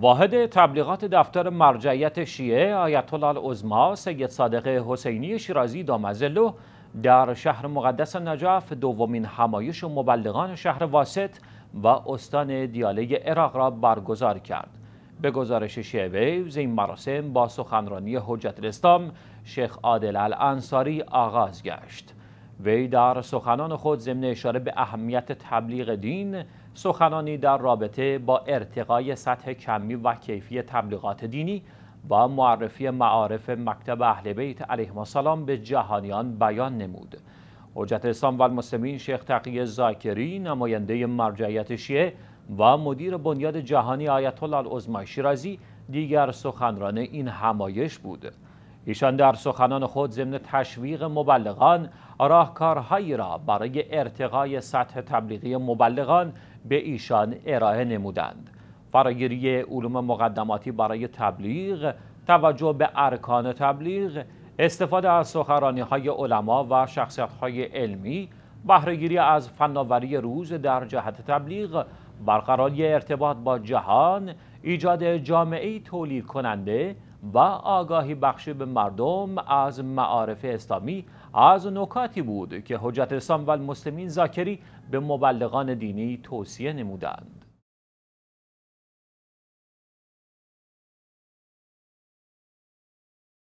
واحد تبلیغات دفتر مرجعیت شیعه آیت الله العظما سید صادق حسینی شیرازی دامزلو در شهر مقدس نجف دومین همایش مبلغان شهر واسط و استان دیاله عراق را برگزار کرد. به گزارش شیعه ویوز این مراسم با سخنرانی حجت الاسلام شیخ عادل الانصاری آغاز گشت. وی در سخنان خود ضمن اشاره به اهمیت تبلیغ دین سخنانی در رابطه با ارتقای سطح کمی و کیفی تبلیغات دینی و معرفی معارف مکتب اهل بیت علیهم السلام به جهانیان بیان نمود. حجت اسلام و المسلمین شیخ تقی زاکری نماینده مرجعیت شیعه و مدیر بنیاد جهانی آیت الله العظما شیرازی دیگر سخنران این همایش بود. ایشان در سخنان خود ضمن تشویق مبلغان راهکارهایی را برای ارتقای سطح تبلیغی مبلغان به ایشان ارائه نمودند. فراگیری علوم مقدماتی برای تبلیغ، توجه به ارکان تبلیغ، استفاده از سخرانی های علما و شخصیت های علمی، بهرهگیری از فناوری روز در جهت تبلیغ، برقراری ارتباط با جهان، ایجاد جامعه تولید کننده و آگاهی بخشی به مردم از معارف اسلامی از نکاتی بود که حجت اسلام و المسلمین زاکری به مبلغان دینی توصیه نمودند.